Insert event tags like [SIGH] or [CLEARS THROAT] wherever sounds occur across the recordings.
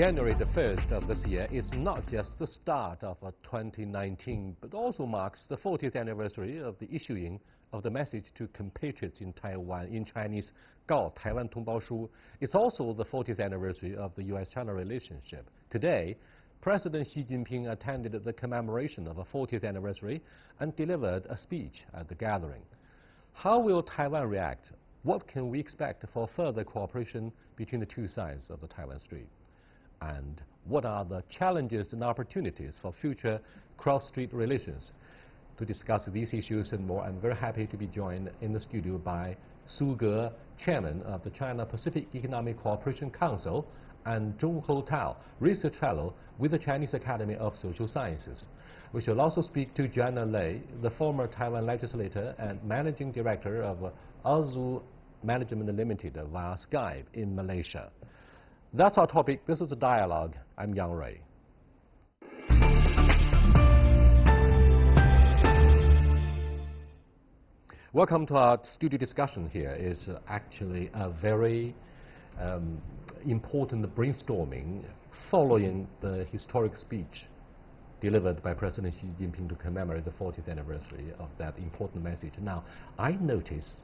January the 1st of this year is not just the start of 2019, but also marks the 40th anniversary of the issuing of the message to compatriots in Taiwan in Chinese, Gao Taiwan Tongbao Shu. It's also the 40th anniversary of the U.S.-China relationship. Today, President Xi Jinping attended the commemoration of the 40th anniversary and delivered a speech at the gathering. How will Taiwan react? What can we expect for further cooperation between the two sides of the Taiwan Strait? And what are the challenges and opportunities for future cross-strait relations? To discuss these issues and more, I'm very happy to be joined in the studio by Su Ge, Chairman of the China Pacific Economic Cooperation Council, and Zhong Ho Tao, Research Fellow with the Chinese Academy of Social Sciences. We shall also speak to Joanna Lei, the former Taiwan legislator and Managing Director of Azu Management Limited via Skype in Malaysia. That's our topic. This is a dialogue. I'm Yang Rui. Welcome to our studio discussion here. It's actually a very um, important brainstorming following the historic speech delivered by President Xi Jinping to commemorate the 40th anniversary of that important message. Now, I noticed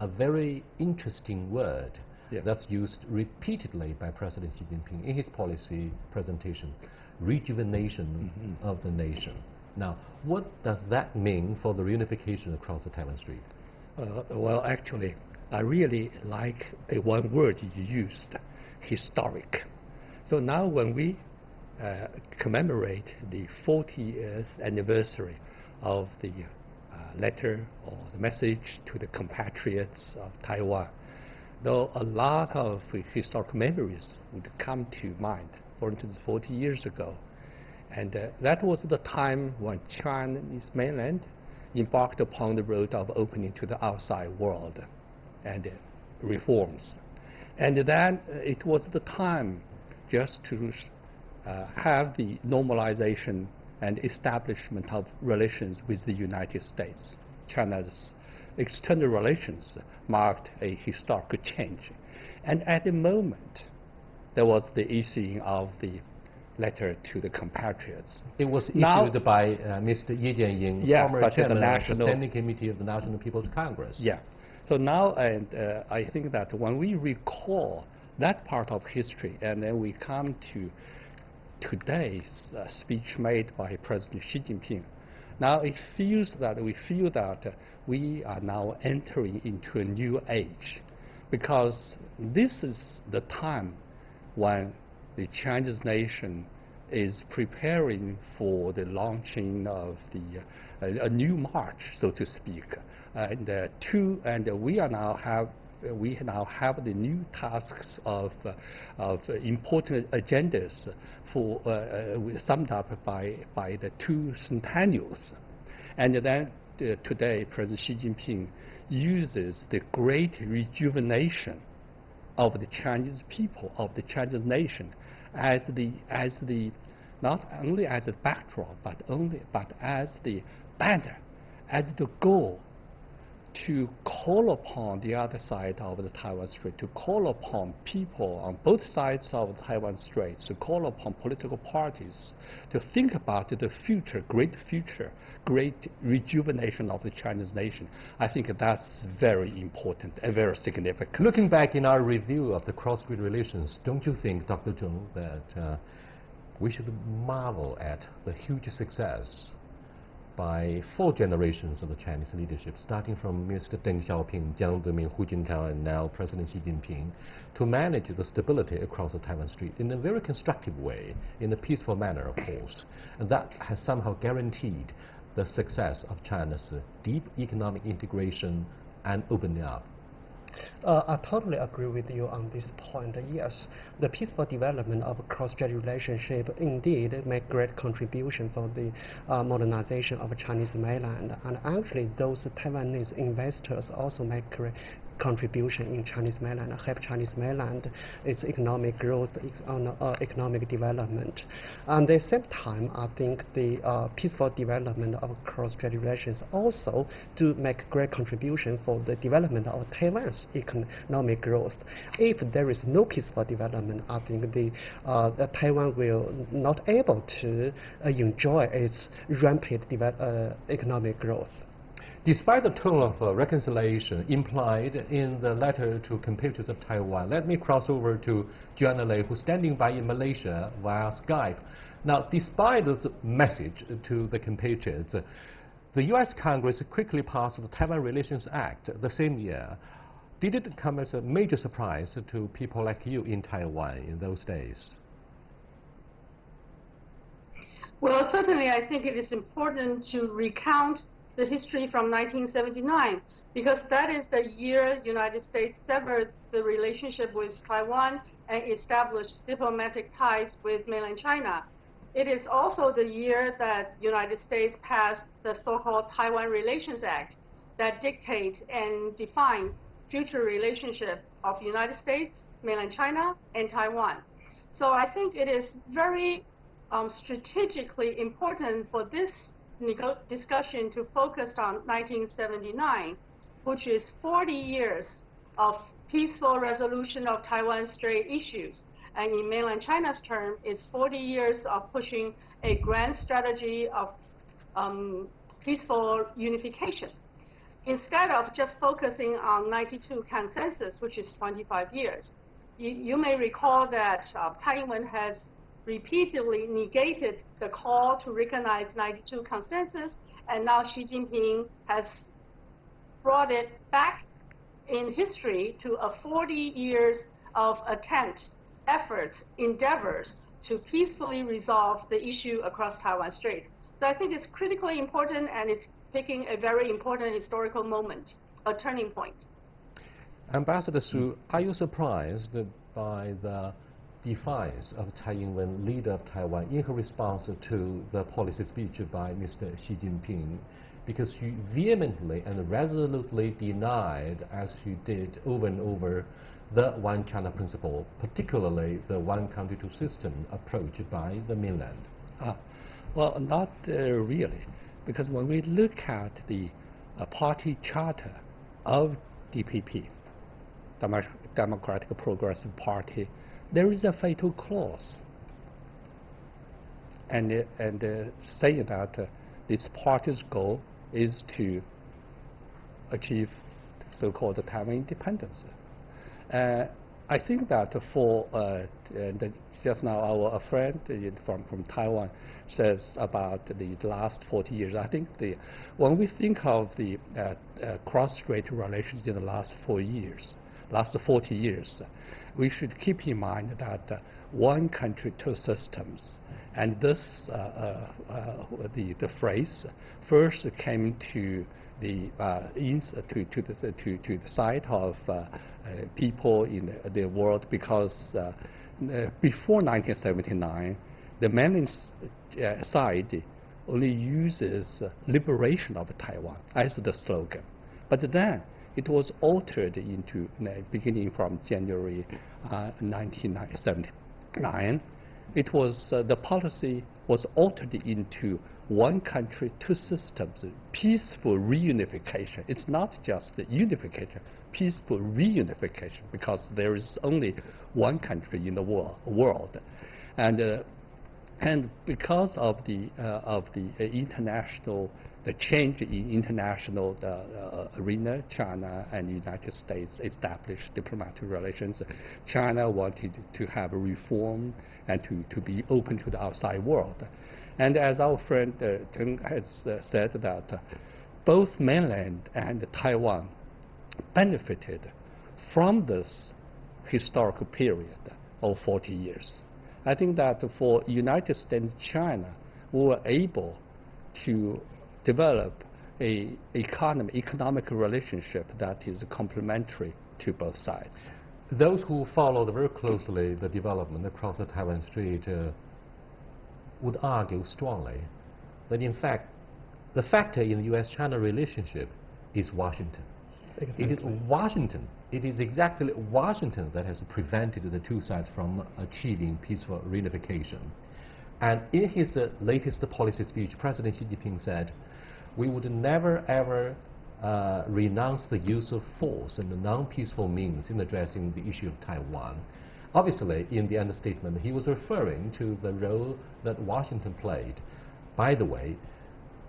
a very interesting word yeah. that's used repeatedly by President Xi Jinping in his policy presentation, rejuvenation mm -hmm. of the nation. Now, what does that mean for the reunification across the Taiwan Strait? Uh, well, actually, I really like a one word you used, historic. So now when we uh, commemorate the 40th anniversary of the uh, letter or the message to the compatriots of Taiwan, though a lot of historical memories would come to mind. For instance, 40 years ago, and uh, that was the time when Chinese mainland embarked upon the road of opening to the outside world and uh, reforms. And then uh, it was the time just to uh, have the normalization and establishment of relations with the United States. China's external relations marked a historical change. And at the moment, there was the issuing of the letter to the compatriots. It was issued now, by uh, Mr. Ye Jianying, yeah, former chairman the National, of the Standing Committee of the National People's Congress. Yeah. So now, and uh, I think that when we recall that part of history, and then we come to today's uh, speech made by President Xi Jinping, now it feels that we feel that we are now entering into a new age, because this is the time when the Chinese nation is preparing for the launching of the uh, a new march, so to speak, and uh, two, and we are now have we now have the new tasks of, uh, of important agendas for uh, uh, summed up by, by the two centennials. And then uh, today, President Xi Jinping uses the great rejuvenation of the Chinese people, of the Chinese nation, as the, as the, not only as a backdrop, but only, but as the banner, as the goal to call upon the other side of the Taiwan Strait, to call upon people on both sides of the Taiwan Strait, to call upon political parties to think about the future, great future, great rejuvenation of the Chinese nation. I think that's very important and very significant. Looking back in our review of the cross-strait relations, don't you think, Dr. Zhong, that uh, we should marvel at the huge success by four generations of the Chinese leadership, starting from Mr. Deng Xiaoping, Jiang Zemin, Hu Jintao, and now President Xi Jinping, to manage the stability across the Taiwan Strait in a very constructive way, in a peaceful manner, of course. And that has somehow guaranteed the success of China's deep economic integration and opening up uh, I totally agree with you on this point. Yes, the peaceful development of cross-strait relationship indeed make great contribution for the uh, modernization of Chinese mainland. And actually, those Taiwanese investors also make contribution in Chinese mainland, help Chinese mainland its economic growth, its, uh, economic development. At the same time, I think the uh, peaceful development of cross-strait relations also do make great contribution for the development of Taiwan's economic growth. If there is no peaceful development, I think the, uh, Taiwan will not able to uh, enjoy its rampant uh, economic growth. Despite the tone of uh, reconciliation implied in the letter to compatriots of Taiwan, let me cross over to Joanna Lei, who's standing by in Malaysia via Skype. Now, despite this message to the compatriots, the U.S. Congress quickly passed the Taiwan Relations Act the same year. Did it come as a major surprise to people like you in Taiwan in those days? Well, certainly I think it is important to recount the history from 1979 because that is the year United States severed the relationship with Taiwan and established diplomatic ties with mainland China. It is also the year that United States passed the so-called Taiwan Relations Act that dictates and defines future relationship of United States, mainland China, and Taiwan. So I think it is very um, strategically important for this discussion to focus on 1979, which is 40 years of peaceful resolution of Taiwan Strait issues. And in mainland China's term, it's 40 years of pushing a grand strategy of um, peaceful unification. Instead of just focusing on 92 consensus, which is 25 years, you, you may recall that uh, Taiwan has repeatedly negated the call to recognize 92 consensus, and now Xi Jinping has brought it back in history to a 40 years of attempts, efforts, endeavors to peacefully resolve the issue across Taiwan Strait. So I think it's critically important and it's picking a very important historical moment, a turning point. Ambassador Su, are you surprised by the defiance of Tsai Ing-wen, leader of Taiwan, in her response to the policy speech by Mr. Xi Jinping, because she vehemently and resolutely denied, as she did over and over, the one China principle, particularly the one country, two system approach by the mainland? Uh, well, not uh, really, because when we look at the uh, party charter of DPP, Democratic Progressive Party, there is a fatal clause. And, uh, and uh, saying that uh, this party's goal is to achieve so-called Taiwan independence. Uh, I think that for uh, just now our friend from, from Taiwan says about the last 40 years. I think the when we think of the uh, uh, cross-strait relations in the last four years, last 40 years, we should keep in mind that uh, one country, two systems. And this, uh, uh, uh the, the phrase first came to the uh, to, to, the, to, to the side of people in the, the, world because before 1979, the mainland side only uses liberation of Taiwan as the slogan. But then it was altered into beginning from January uh, 1979. It was uh, the policy was altered into one country, two systems, peaceful reunification. It's not just the unification, peaceful reunification, because there is only one country in the world, world. and uh, and because of the uh, of the uh, international the change in international uh, arena, China and United States established diplomatic relations. China wanted to have a reform and to, to be open to the outside world. And as our friend uh, Teng has uh, said that uh, both mainland and Taiwan benefited from this historical period of 40 years. I think that for United States China, we were able to develop a economy, economic relationship that is complementary to both sides. Those who followed very closely the development across the Taiwan Strait uh, would argue strongly that in fact the factor in the U.S.-China relationship is Washington. Exactly. It is Exactly. Washington. It is exactly Washington that has prevented the two sides from achieving peaceful reunification. And in his uh, latest policy speech, President Xi Jinping said, we would never ever uh, renounce the use of force and the non-peaceful means in addressing the issue of Taiwan. Obviously, in the understatement, he was referring to the role that Washington played. By the way,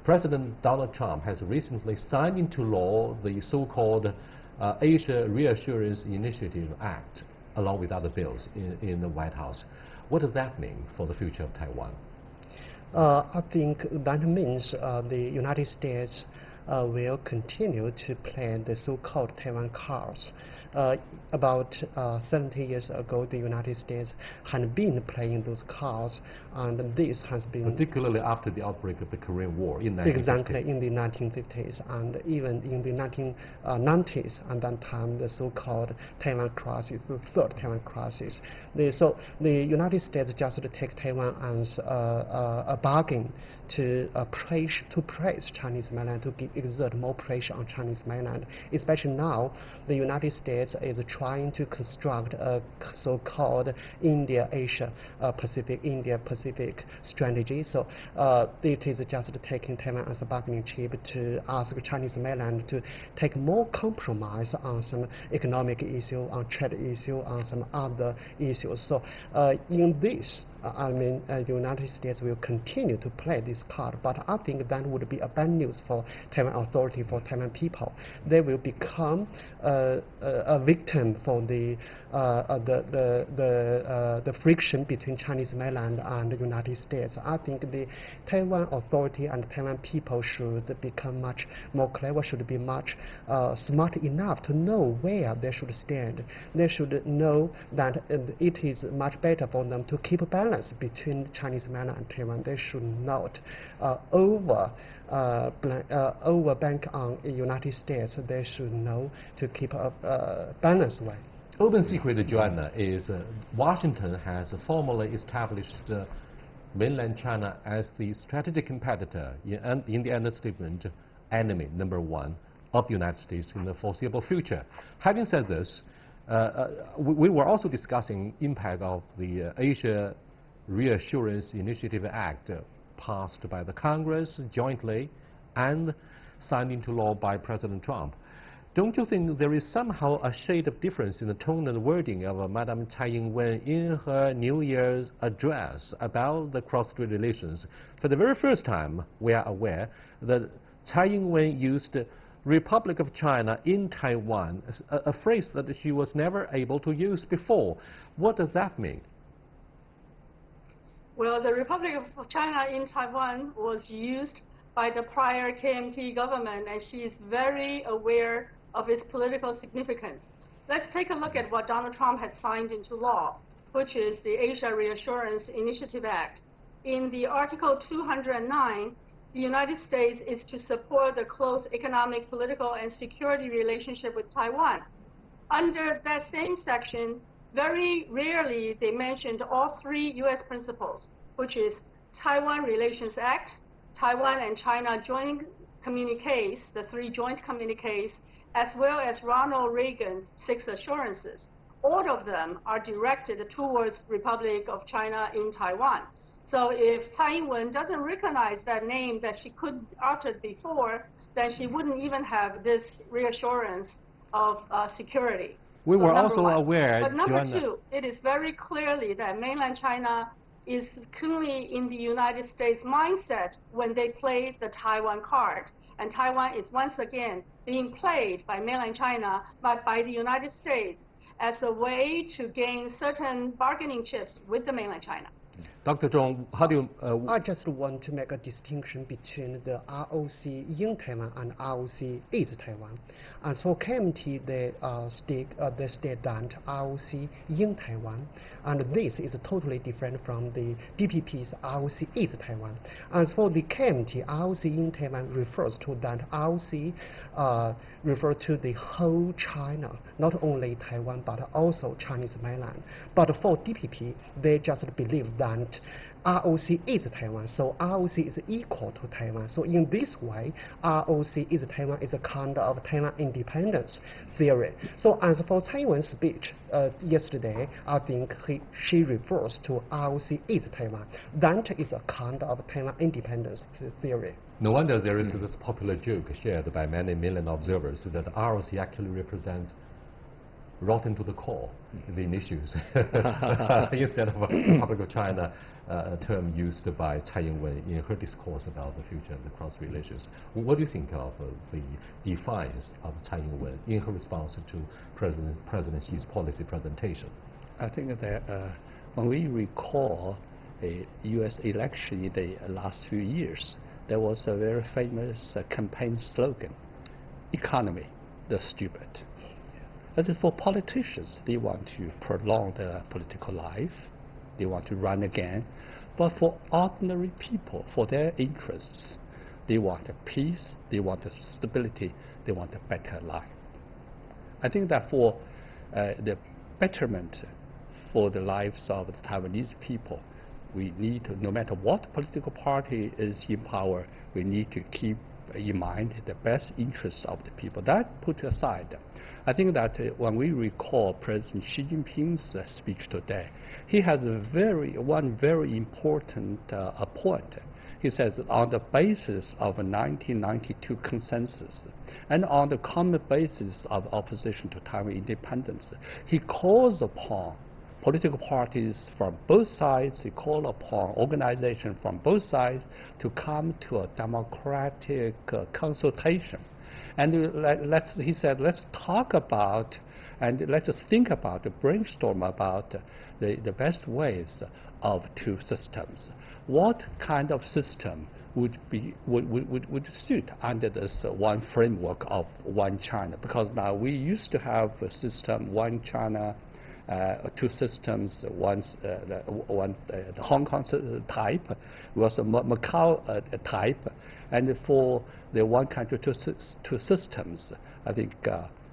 President Donald Trump has recently signed into law the so-called uh, Asia Reassurance Initiative Act, along with other bills in, in the White House. What does that mean for the future of Taiwan? Uh, I think that means uh, the United States uh, will continue to play the so-called Taiwan cards. Uh, about uh, 70 years ago, the United States had been playing those cards, and this has been Particularly after the outbreak of the Korean War in Exactly in the 1950s and even in the 1990s, at that time the so-called Taiwan crisis, the third Taiwan crisis. The, so the United States just take Taiwan as uh, uh, a bargain to uh, press to press Chinese mainland to exert more pressure on Chinese mainland. Especially now, the United States is trying to construct a so-called India-Asia uh, Pacific India-Pacific strategy. So uh, it is just taking Taiwan as a bargaining chip to ask Chinese mainland to take more compromise on some economic issue, on trade issue, on some other issues. So uh, in this, I mean, uh, the United States will continue to play this card, but I think that would be a bad news for Taiwan authority, for Taiwan people. They will become uh, a, a victim for the uh, uh, the the the, uh, the friction between Chinese mainland and the United States. I think the Taiwan authority and Taiwan people should become much more clever, should be much uh, smart enough to know where they should stand. They should know that uh, it is much better for them to keep a balance between Chinese mainland and Taiwan. They should not uh, over uh, uh, over bank on the United States. They should know to keep a uh, way. Open secret, Joanna, is uh, Washington has formally established uh, mainland China as the strategic competitor in, and in the understatement, enemy number one of the United States in the foreseeable future. Having said this, uh, uh, we, we were also discussing impact of the uh, Asia Reassurance Initiative Act passed by the Congress jointly and signed into law by President Trump. Don't you think there is somehow a shade of difference in the tone and wording of uh, Madam Tsai Ing-wen in her New Year's address about the cross-strait relations? For the very first time, we are aware that Tsai Ing-wen used Republic of China in Taiwan, a, a phrase that she was never able to use before. What does that mean? Well, the Republic of China in Taiwan was used by the prior KMT government, and she is very aware of its political significance. Let's take a look at what Donald Trump had signed into law, which is the Asia Reassurance Initiative Act. In the Article 209, the United States is to support the close economic, political, and security relationship with Taiwan. Under that same section, very rarely they mentioned all three U.S. principles, which is Taiwan Relations Act, Taiwan and China joint communiques, the three joint communiques, as well as Ronald Reagan's six assurances. All of them are directed towards Republic of China in Taiwan. So if Tsai Ing-wen doesn't recognize that name that she could uttered before, then she wouldn't even have this reassurance of uh, security. We So were also one. aware, But number Joanna- two, it is very clearly that mainland China is keenly in the United States mindset when they play the Taiwan card. And Taiwan is once again being played by mainland China, but by the United States as a way to gain certain bargaining chips with the mainland China. Dr. Zhong, how do you, uh, I just want to make a distinction between the ROC in Taiwan and ROC is Taiwan. And for KMT, they uh, stick, uh, they state that ROC in Taiwan, and this is totally different from the DPP's ROC is Taiwan. As for the KMT, ROC in Taiwan refers to that ROC uh, refer to the whole China, not only Taiwan but also Chinese mainland. But for DPP, they just believe that ROC is Taiwan, so ROC is equal to Taiwan. So in this way, ROC is Taiwan is a kind of Taiwan independence theory. So as for Taiwan's speech uh, yesterday, I think he, she refers to ROC is Taiwan. That is a kind of Taiwan independence theory. No wonder there is this popular joke shared by many million observers that ROC actually represents rotten to the core the issues [LAUGHS] [LAUGHS] instead of a Republic of China uh, term used by Tsai Ing-wen in her discourse about the future of the cross relations. What do you think of uh, the defiance of Tsai Ing-wen in her response to President, President Xi's policy presentation? I think that uh, when we recall a U.S. election in the last few years, there was a very famous uh, campaign slogan, economy, the stupid. As for politicians, they want to prolong their political life, they want to run again. But for ordinary people, for their interests, they want a peace, they want a stability, they want a better life. I think that for uh, the betterment for the lives of the Taiwanese people, we need to, no matter what political party is in power, we need to keep in mind the best interests of the people. That put aside, I think that uh, when we recall President Xi Jinping's uh, speech today, he has a very one very important uh, point. He says on the basis of a 1992 consensus and on the common basis of opposition to Taiwan independence, he calls upon political parties from both sides, he calls upon organizations from both sides to come to a democratic uh, consultation. And let, let's, he said, let's talk about and let's think about, brainstorm about the, the best ways of two systems. What kind of system would be would, would, would suit under this one framework of one China? Because now we used to have a system one China Uh, two systems. One, uh, one uh, the Hong Kong uh, type was a Macau uh, type, and for the one country two, two systems, I think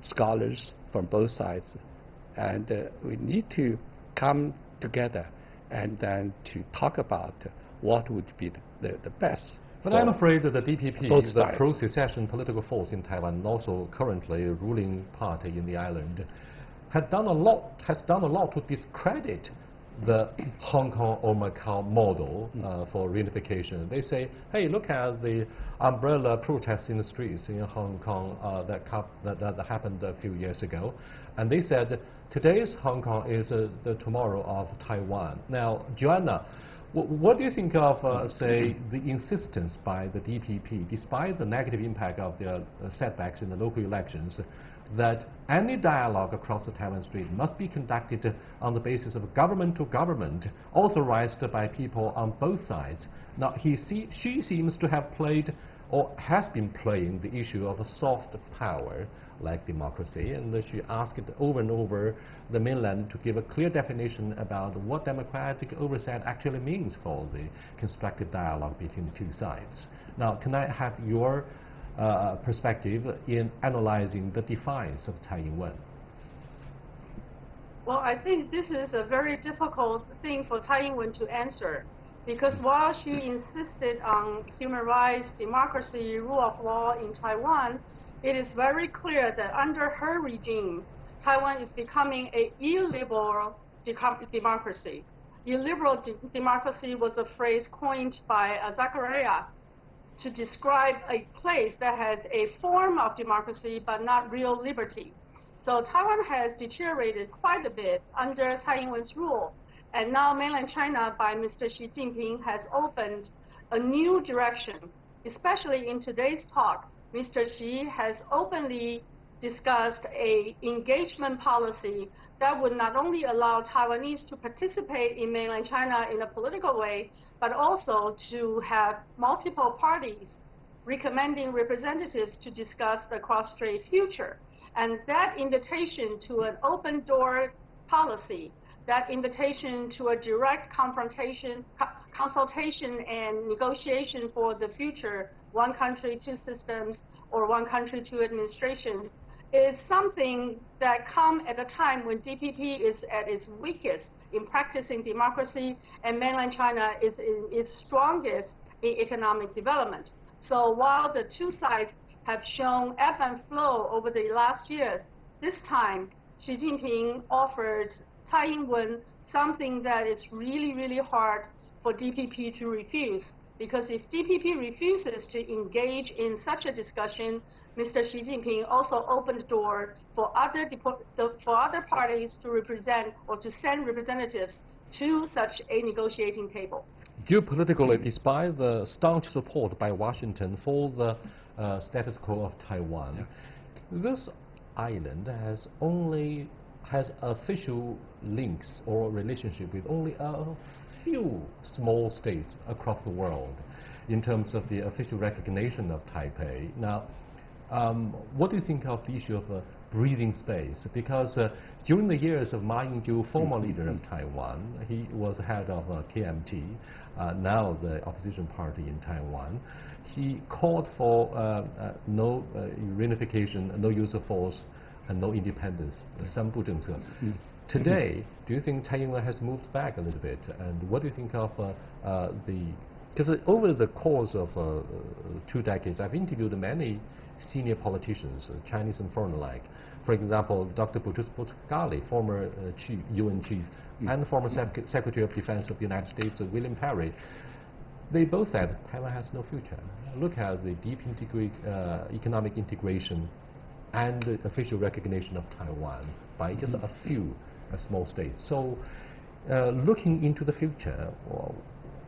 scholars from both sides, and we need to come together and then to talk about what would be the, the, the best. But I'm afraid that the DPP is a pro-secession political force in Taiwan, and also currently a ruling party in the island had done a lot, has done a lot to discredit the Hong Kong or Macau model uh, for reunification. They say, hey, look at the umbrella protests in the streets in Hong Kong uh, that, that, that, happened a few years ago. And they said, today's Hong Kong is uh, the tomorrow of Taiwan. Now, Joanna, what do you think of, uh, say, the insistence by the DPP, despite the negative impact of their uh, setbacks in the local elections, that any dialogue across the Taiwan Strait must be conducted on the basis of government to government, authorized by people on both sides. Now, he see, she seems to have played or has been playing the issue of a soft power like democracy, and she asked over and over the mainland to give a clear definition about what democratic oversight actually means for the constructive dialogue between the two sides. Now, can I have your uh, perspective in analyzing the defiance of Tsai Ing-wen? Well, I think this is a very difficult thing for Tsai Ing-wen to answer because while she insisted on human rights, democracy, rule of law in Taiwan, it is very clear that under her regime, Taiwan is becoming a illiberal democracy. Illiberal de democracy was a phrase coined by uh, Zakaria to describe a place that has a form of democracy but not real liberty. So Taiwan has deteriorated quite a bit under Tsai Ing-wen's rule. And now mainland China by Mr. Xi Jinping has opened a new direction, especially in today's talk. Mr. Xi has openly discussed a engagement policy that would not only allow Taiwanese to participate in mainland China in a political way, but also to have multiple parties recommending representatives to discuss the cross-strait future. And that invitation to an open door policy, that invitation to a direct confrontation, co consultation and negotiation for the future, one country, two systems, or one country, two administrations, is something that come at a time when DPP is at its weakest in practicing democracy, and mainland China is in its strongest in economic development. So while the two sides have shown ebb and flow over the last years, this time Xi Jinping offered Tsai Ing-wen something that is really, really hard for DPP to refuse. Because if DPP refuses to engage in such a discussion, Mr. Xi Jinping also opened the door for other, for other parties to represent or to send representatives to such a negotiating table. Geopolitically, despite the staunch support by Washington for the uh, status quo of Taiwan, yeah. this island has only has official links or relationship with only a few small states across the world in terms of the official recognition of Taipei. Now, um, what do you think of the issue of uh, breathing space? Because uh, during the years of Ma Ying-jeou, former leader of mm-hmm. Taiwan, he was head of uh, KMT, uh, now the opposition party in Taiwan. He called for uh, uh, no reunification, no use of force, and no independence, mm-hmm. the mm-hmm. Today, do you think Taiwan has moved back a little bit? And what do you think of the because over the course of uh, two decades, I've interviewed many senior politicians, uh, Chinese and foreign alike. For example, Dr. Boutros Boutros-Ghali, former uh, chief, UN chief, mm. and former Sec Secretary of Defense of the United States, uh, William Perry, they both said Taiwan has no future. Look at the deep uh, economic integration and the official recognition of Taiwan by just mm. a few uh, small states. So, uh, looking into the future, well,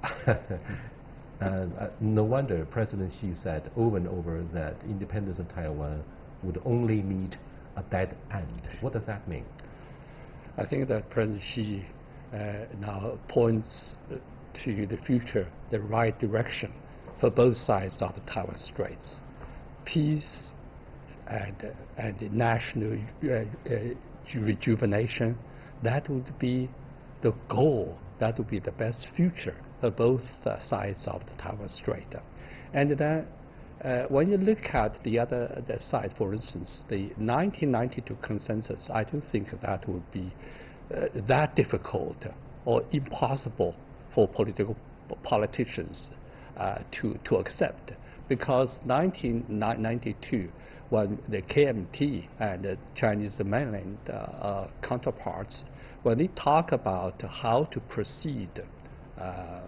[LAUGHS] uh, no wonder President Xi said over and over that independence of Taiwan would only meet a dead end. What does that mean? I think that President Xi uh, now points to the future, the right direction for both sides of the Taiwan Straits. Peace and, uh, and national uh, uh, rejuvenation, that would be the goal, that would be the best future for both uh, sides of the Taiwan Strait. And then uh, when you look at the other the side, for instance, the 1992 consensus, I don't think that would be uh, that difficult or impossible for political politicians uh, to, to accept. Because 1992, when the KMT and the Chinese mainland uh, counterparts, when they talk about how to proceed uh,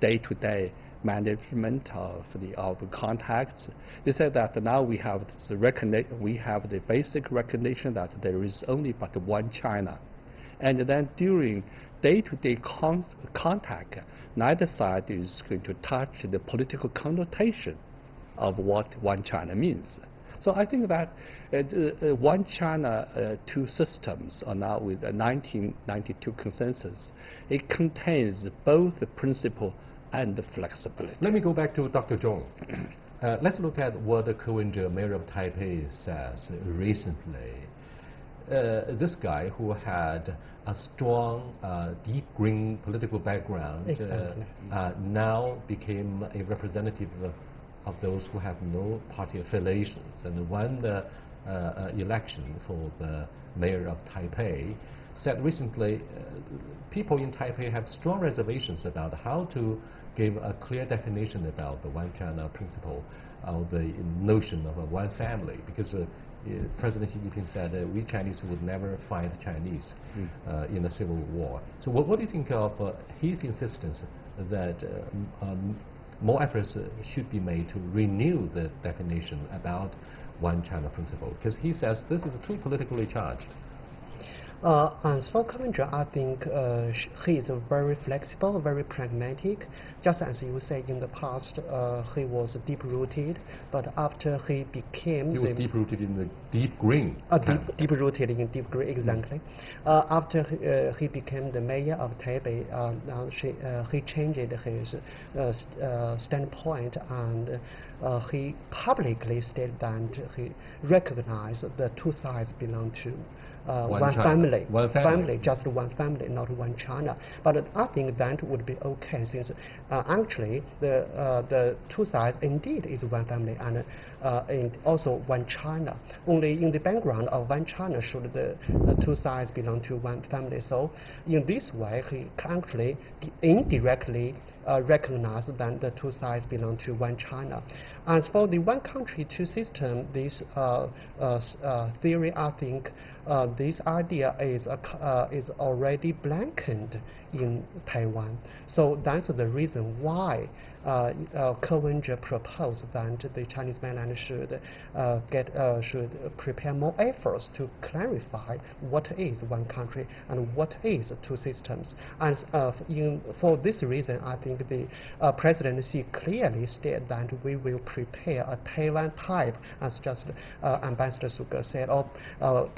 day-to-day management of the of contacts. They said that now we have the we have the basic recognition that there is only but one China, and then during day-to-day con contact, neither side is going to touch the political connotation of what one China means. So I think that uh, uh, one China, uh, two systems are now with a 1992 consensus. It contains both the principle and the flexibility. Let me go back to Dr. Zhong. [CLEARS THROAT] Uh, let's look at what the Ko mayor of Taipei, says recently. Uh, this guy who had a strong, uh, deep green political background uh, exactly. now became a representative of those who have no party affiliations and won the uh, uh, election for the mayor of Taipei, said recently uh, people in Taipei have strong reservations about how to give a clear definition about the one China principle or the notion of a one family because uh, President Xi Jinping said uh, we Chinese would never fight Chinese mm. uh, in a civil war. So what, what do you think of uh, his insistence that um, more efforts uh, should be made to renew the definition about one China principle because he says this is too politically charged. Uh, as for Ko Wen-je, I think uh, he is very flexible, very pragmatic. Just as you say in the past, uh, he was deep-rooted, but after he became he was deep-rooted in the deep green. Uh, deep, deep-rooted in deep green, exactly. Mm. after uh, he became the mayor of Taipei, uh, she, he changed his standpoint and he publicly stated that he recognized the two sides belong to uh, One one, family, One family. just one family, not one China. But I think that would be okay since uh, actually the uh, the two sides indeed is one family and uh, and also one China. Only in the background of one China should the, the two sides belong to one family. So in this way, he can actually indirectly uh, recognize that the two sides belong to one China. As for the one country, two system, this uh, uh, uh, theory, I think uh, this idea is, uh, is already blankened in Taiwan. So that's the reason why uh, uh, Ko Wen-je proposed that the Chinese mainland should uh, get uh, should prepare more efforts to clarify what is one country and what is two systems. And uh, in, for this reason, I think the uh, President Xi clearly stated that we will prepare a Taiwan type, as just uh, Ambassador Su Ge said, or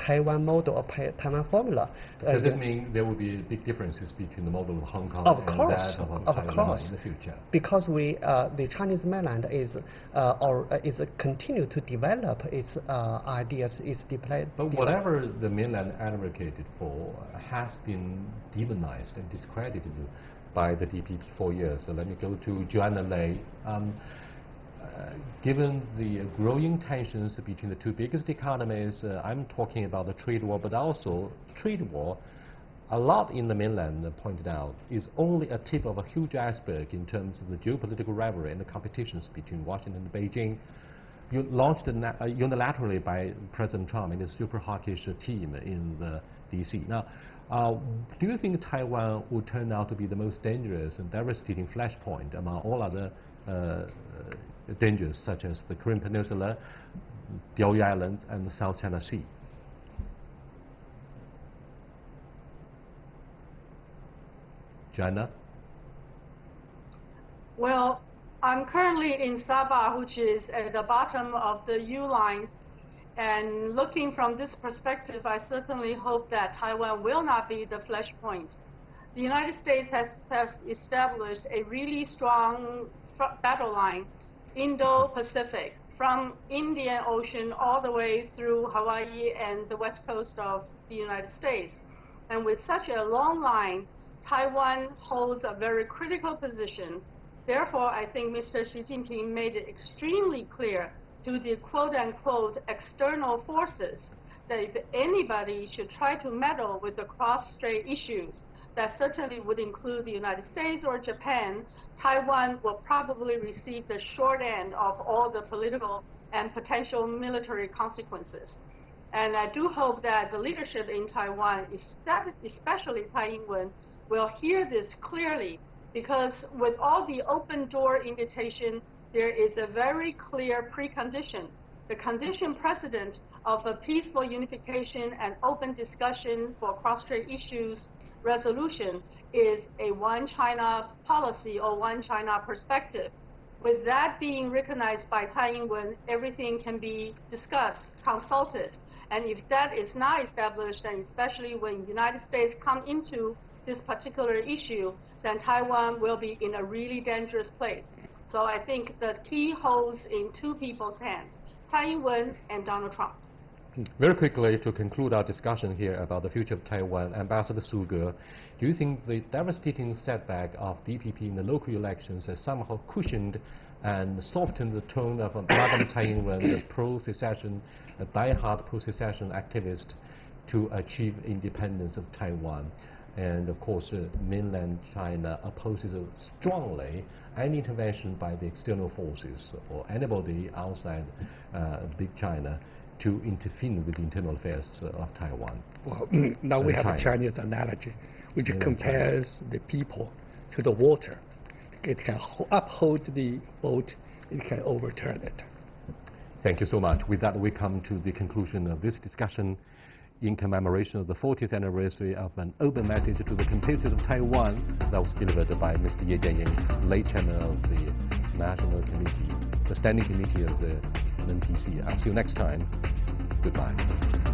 Taiwan model or Taiwan formula. Does it mean there will be big differences between the model of Hong Kong Of and course, of, of course. in the future? because we uh, the Chinese mainland is uh, or uh, is uh, continue to develop its uh, ideas, its deployment. But whatever the mainland advocated for has been demonized and discredited by the DPP for years. So let me go to Joanna Lei. Um, uh, given the growing tensions between the two biggest economies, uh, I'm talking about the trade war, but also trade war, a lot in the mainland uh, pointed out is only a tip of a huge iceberg in terms of the geopolitical rivalry and the competitions between Washington and Beijing. You launched uh, unilaterally by President Trump and his super hawkish uh, team in the D.C. Now, uh, do you think Taiwan will turn out to be the most dangerous and devastating flashpoint among all other uh, dangers, such as the Korean Peninsula, Diaoyu Islands, and the South China Sea? China? Well, I'm currently in Sabah, which is at the bottom of the U lines. And looking from this perspective, I certainly hope that Taiwan will not be the flashpoint. The United States has established a really strong battle line, Indo-Pacific, from Indian Ocean all the way through Hawaii and the west coast of the United States. And with such a long line, Taiwan holds a very critical position. Therefore, I think Mr. Xi Jinping made it extremely clear to the quote-unquote external forces that if anybody should try to meddle with the cross-strait issues, that certainly would include the United States or Japan, Taiwan will probably receive the short end of all the political and potential military consequences. And I do hope that the leadership in Taiwan, especially Tsai Ing-wen, will hear this clearly because with all the open door invitation, there is a very clear precondition. The condition precedent of a peaceful unification and open discussion for cross-strait issues resolution is a one China policy or one China perspective. With that being recognized by Tsai Ing-wen, everything can be discussed, consulted. And if that is not established, and especially when United States come into this particular issue, then Taiwan will be in a really dangerous place. So I think the key holds in two people's hands, Tsai Ing-wen and Donald Trump. Hmm. Very quickly, to conclude our discussion here about the future of Taiwan, Ambassador Su Ge, do you think the devastating setback of DPP in the local elections has somehow cushioned and softened the tone of Madam [COUGHS] Tsai Ing-wen, the pro-secession, a die-hard pro-secession activist, to achieve independence of Taiwan? And of course, uh, mainland China opposes strongly any intervention by the external forces or anybody outside uh, Big China to intervene with the internal affairs of Taiwan. Well, [CLEARS THROAT] now we have a Chinese analogy, which Mainland compares the people to the water. It can ho- uphold the boat, it can overturn it. Thank you so much. With that, we come to the conclusion of this discussion in commemoration of the 40th anniversary of an open message to the compatriots of Taiwan that was delivered by Mr. Ye Jianying, late chairman of the National Committee, the Standing Committee of the NPC. I'll see you next time. Goodbye.